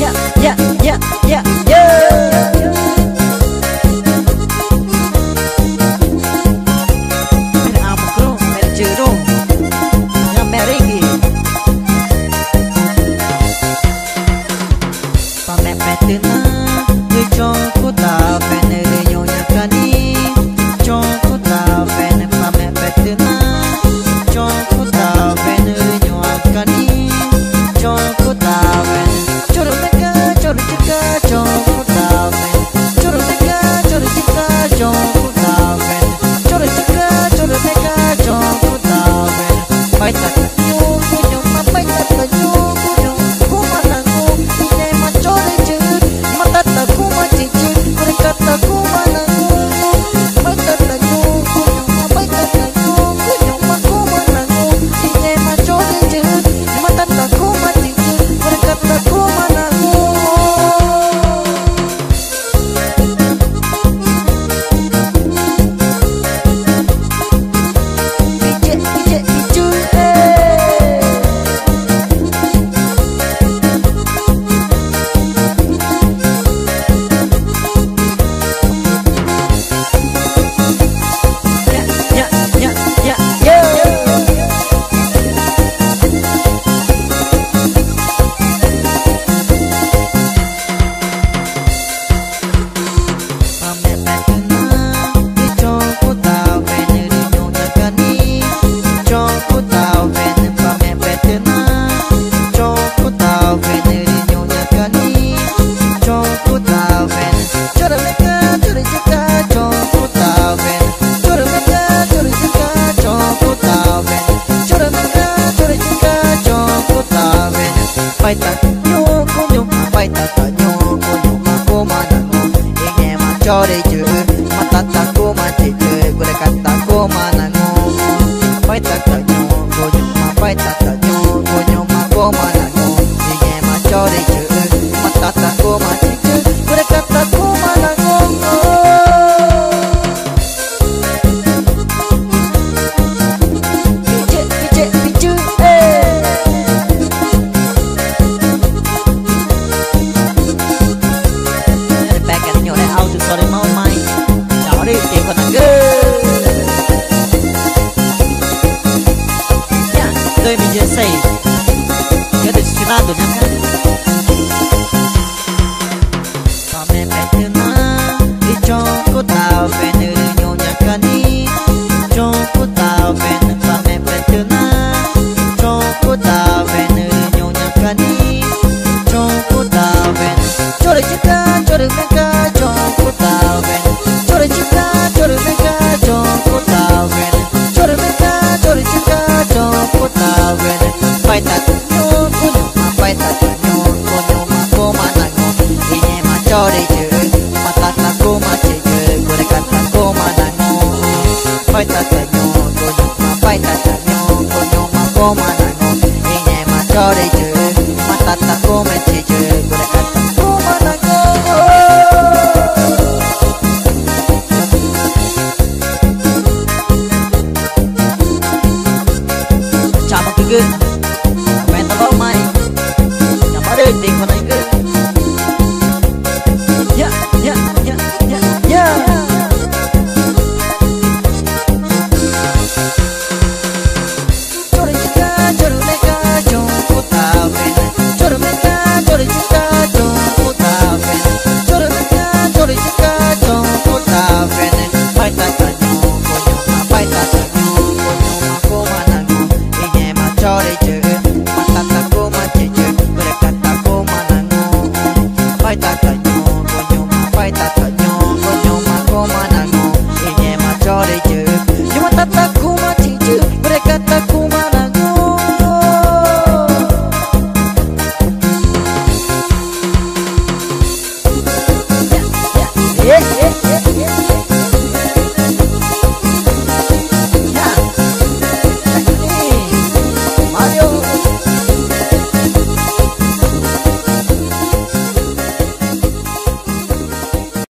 Yeah, yeah, yeah, yeah, yeah. Mẹ mẹ tên Phải ta có nhung mà phải ta có nhung có nhung mà có man anh nghe mà cho để chơi mà ta ta có baita nyoko nyoko baita nyoko nyoko koma nango ige Phải ta matata koma chichu kure mà, phải ta baita nyoko nyoko baita mà nyoko koma gue menjadi Kita estimado na cara Kame petena Di chonko tau ben Nyonya kani Chonko tau ben Kame petena Chonko tau ben Nyonya kani Chonko tau ben Chore kita chore kaka Chonko tau ben cô mà nói ngon Vì nhẹ mà cho đi chứ Mà tắt tắt cô mà chỉ chứ Cô đã cắt tắt cô mà nói ngon Chào mừng cứ cứ Mẹ tao lâu mày Chào mừng đến tình con anh cứ.